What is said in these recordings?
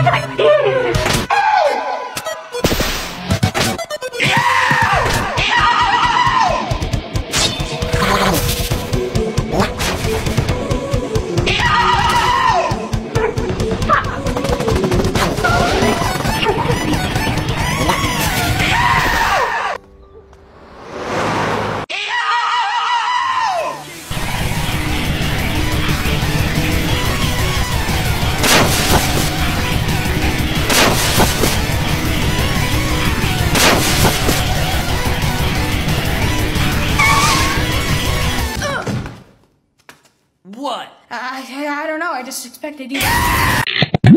Oh, my goodness. What? I, I, I don't know. I just expected you.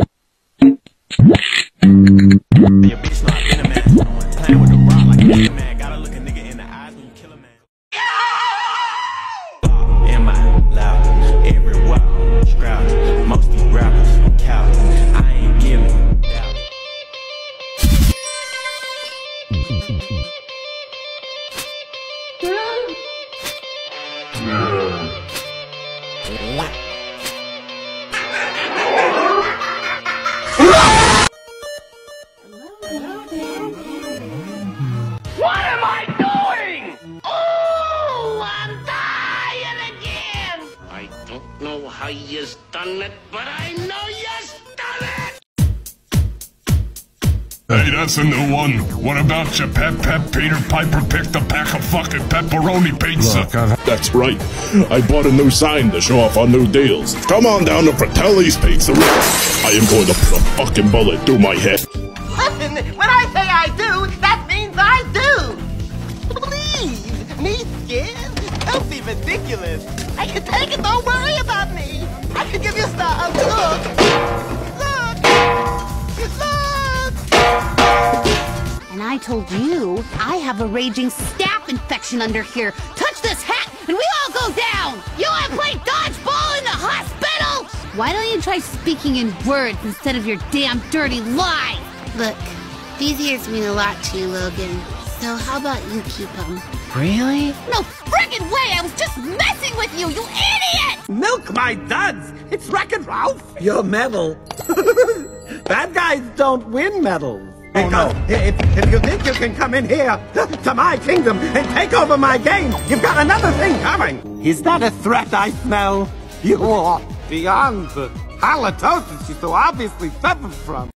I doing? Oh, I'm dying again. I don't know how you's done it, but I know you's Hey, that's a new one. What about your pep pep Peter Piper picked a pack of fucking pepperoni pizza? That's right. I bought a new sign to show off our new deals. Come on down to Fratelli's Pizzeria. I am going to put a fucking bullet through my head. Listen, when I say I do, that means I do. Please, me scared? Don't be ridiculous. I can take it. Don't worry about me. I told you I have a raging staph infection under here. Touch this hat and we all go down. You want to play dodgeball in the hospital? Why don't you try speaking in words instead of your damn dirty lies? Look, these ears mean a lot to you, Logan. So how about you keep them? Really? No friggin' way! I was just messing with you, you idiot! Milk my duds. It's Wreck-It Ralph. Your medal. Bad guys don't win medals. Oh, no. If, if you think you can come in here to my kingdom and take over my game, you've got another thing coming. Is that a threat I smell? You are beyond the halitosis you so obviously suffer from.